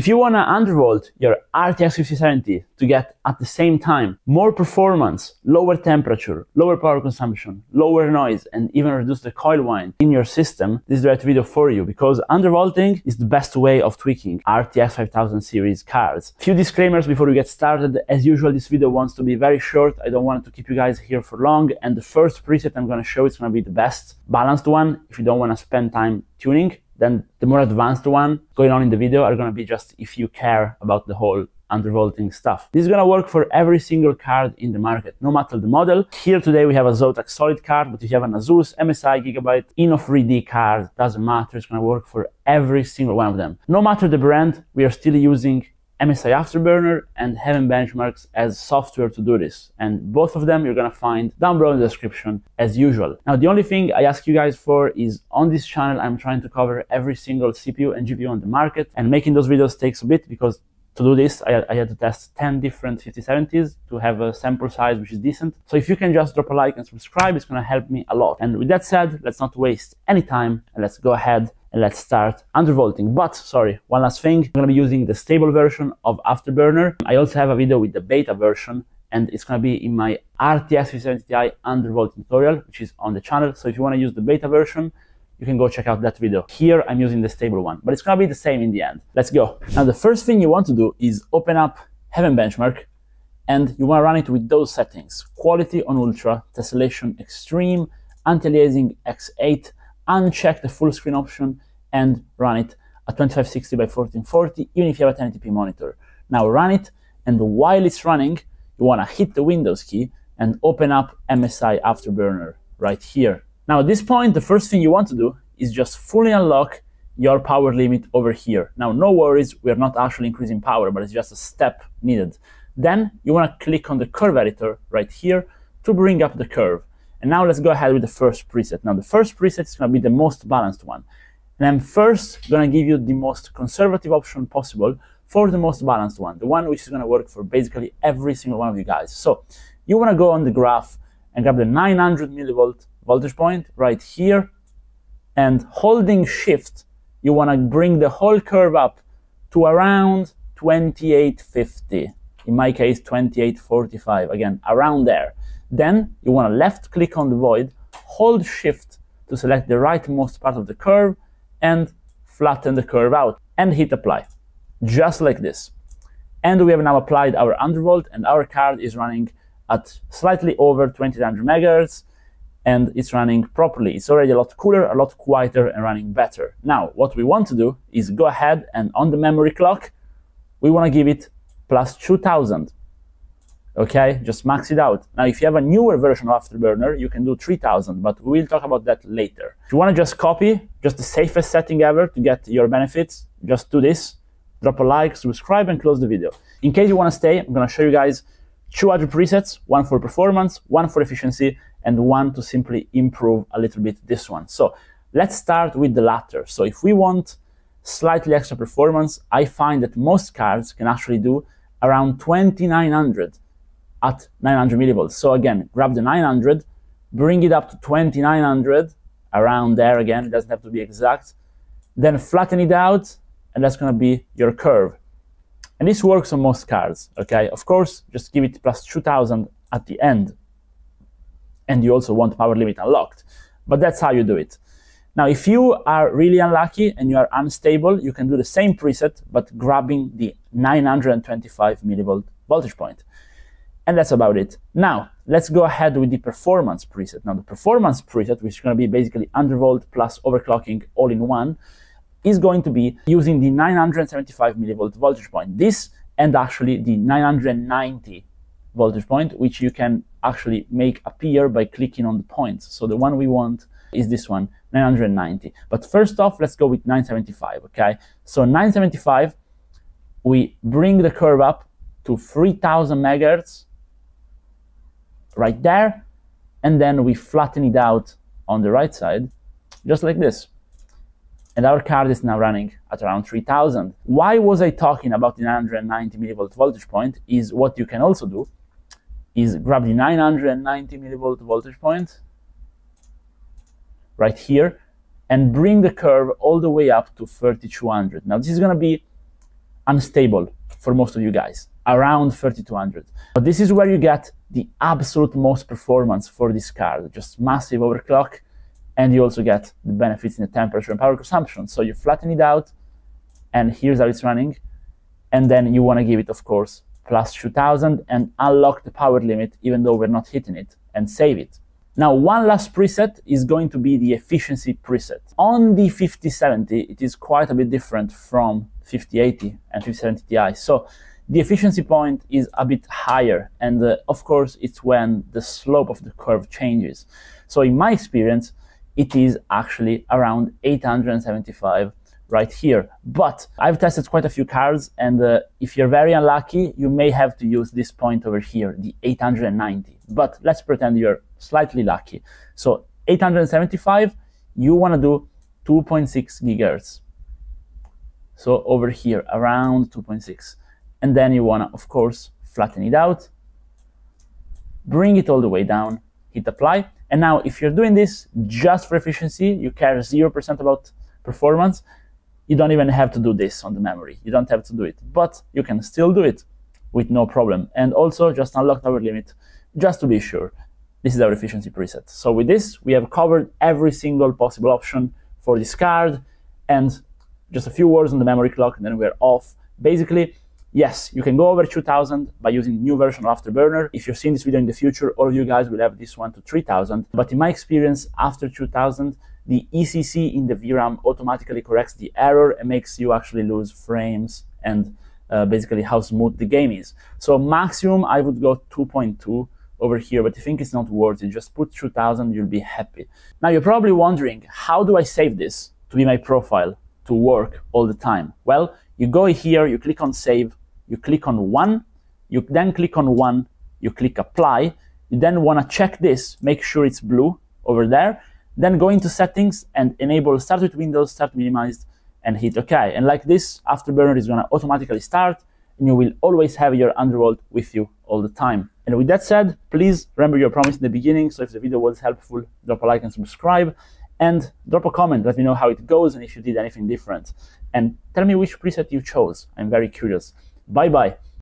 If you want to undervolt your RTX 5070 to get at the same time more performance, lower temperature, lower power consumption, lower noise, and even reduce the coil whine in your system, this is the right video for you because undervolting is the best way of tweaking RTX 5000 series cards. Few disclaimers before we get started. As usual, this video wants to be very short. I don't want to keep you guys here for long. And the first preset I'm going to show is going to be the best balanced one if you don't want to spend time tuning then the more advanced one going on in the video are gonna be just if you care about the whole undervolting stuff. This is gonna work for every single card in the market, no matter the model. Here today we have a Zotac Solid card, but if you have an Asus, MSI, Gigabyte, Inno3D card, doesn't matter, it's gonna work for every single one of them. No matter the brand, we are still using MSI Afterburner and Heaven Benchmarks as software to do this. And both of them you're gonna find down below in the description as usual. Now, the only thing I ask you guys for is on this channel, I'm trying to cover every single CPU and GPU on the market and making those videos takes a bit because to do this, I, I, had to test 10 different 5070s to have a sample size which is decent. So if you can just drop a like and subscribe, it's gonna help me a lot. And with that said, let's not waste any time and let's go ahead and let's start undervolting. But sorry, one last thing, I'm gonna be using the stable version of Afterburner. I also have a video with the beta version and it's gonna be in my RTX 5070 Ti undervolting tutorial, which is on the channel. So if you wanna use the beta version, you can go check out that video. Here I'm using the stable one, but it's gonna be the same in the end. Let's go. Now the first thing you want to do is open up Heaven Benchmark and you wanna run it with those settings. Quality on ultra, tessellation extreme, anti-aliasing X8, uncheck the full screen option and run it at 2560 by 1440, even if you have a 1080p monitor. Now run it, and while it's running, you wanna hit the Windows key and open up MSI Afterburner right here. Now at this point, the first thing you want to do is just fully unlock your power limit over here. Now, no worries, we are not actually increasing power, but it's just a step needed. Then you want to click on the curve editor right here to bring up the curve. And now let's go ahead with the first preset. Now the first preset is going to be the most balanced one. And I'm first going to give you the most conservative option possible for the most balanced one, the one which is going to work for basically every single one of you guys. So you want to go on the graph and grab the 900 millivolt voltage point right here. And holding shift, you want to bring the whole curve up to around 2850. In my case, 2845. Again, around there. Then you want to left click on the void, hold shift to select the rightmost part of the curve and flatten the curve out and hit apply. Just like this. And we have now applied our undervolt and our card is running at slightly over 2900 megahertz and it's running properly. It's already a lot cooler, a lot quieter, and running better. Now, what we want to do is go ahead and on the memory clock, we want to give it plus 2000. Okay, just max it out. Now, if you have a newer version of Afterburner, you can do 3000, but we'll talk about that later. If you want to just copy, just the safest setting ever to get your benefits, just do this. Drop a like, subscribe, and close the video. In case you want to stay, I'm going to show you guys two other presets, one for performance, one for efficiency, and one to simply improve a little bit this one. So let's start with the latter. So if we want slightly extra performance, I find that most cards can actually do around 2900 at 900 millivolts. So again, grab the 900, bring it up to 2900, around there again, it doesn't have to be exact, then flatten it out, and that's gonna be your curve. And this works on most cards, okay? Of course, just give it plus 2000 at the end and you also want power limit unlocked. But that's how you do it. Now, if you are really unlucky and you are unstable, you can do the same preset, but grabbing the 925 millivolt voltage point. And that's about it. Now, let's go ahead with the performance preset. Now, the performance preset, which is going to be basically undervolt plus overclocking all in one, is going to be using the 975 millivolt voltage point. This and actually the 990 voltage point, which you can actually make appear by clicking on the points. So the one we want is this one, 990. But first off, let's go with 975, okay? So 975, we bring the curve up to 3000 megahertz right there, and then we flatten it out on the right side, just like this. And our card is now running at around 3000. Why was I talking about the 990 millivolt voltage point is what you can also do is grab the 990 millivolt voltage point right here and bring the curve all the way up to 3200. Now this is going to be unstable for most of you guys, around 3200. But this is where you get the absolute most performance for this card, just massive overclock, and you also get the benefits in the temperature and power consumption. So you flatten it out, and here's how it's running. And then you want to give it, of course, plus 2000 and unlock the power limit, even though we're not hitting it, and save it. Now, one last preset is going to be the efficiency preset. On the 5070, it is quite a bit different from 5080 and 5070 Ti. So the efficiency point is a bit higher. And uh, of course, it's when the slope of the curve changes. So in my experience, it is actually around 875 right here. But I've tested quite a few cards, and uh, if you're very unlucky, you may have to use this point over here, the 890. But let's pretend you're slightly lucky. So 875, you want to do 2.6 gigahertz. So over here, around 2.6. And then you want to, of course, flatten it out, bring it all the way down, hit apply. And now, if you're doing this just for efficiency, you care 0% about performance, you don't even have to do this on the memory. You don't have to do it, but you can still do it with no problem. And also just unlock our limit just to be sure. This is our efficiency preset. So with this, we have covered every single possible option for this card and just a few words on the memory clock and then we're off. Basically, yes, you can go over 2000 by using new version of Afterburner. If you're seeing this video in the future, all of you guys will have this one to 3000. But in my experience, after 2000, the ECC in the VRAM automatically corrects the error and makes you actually lose frames and uh, basically how smooth the game is. So maximum, I would go 2.2 over here, but I think it's not worth it, just put 2000, you'll be happy. Now you're probably wondering, how do I save this to be my profile to work all the time? Well, you go here, you click on save, you click on one, you then click on one, you click apply, you then wanna check this, make sure it's blue over there, then go into settings and enable start with Windows, start minimized, and hit OK. And like this, Afterburner is going to automatically start, and you will always have your undervolt with you all the time. And with that said, please remember your promise in the beginning. So if the video was helpful, drop a like and subscribe, and drop a comment. Let me know how it goes and if you did anything different. And tell me which preset you chose. I'm very curious. Bye bye.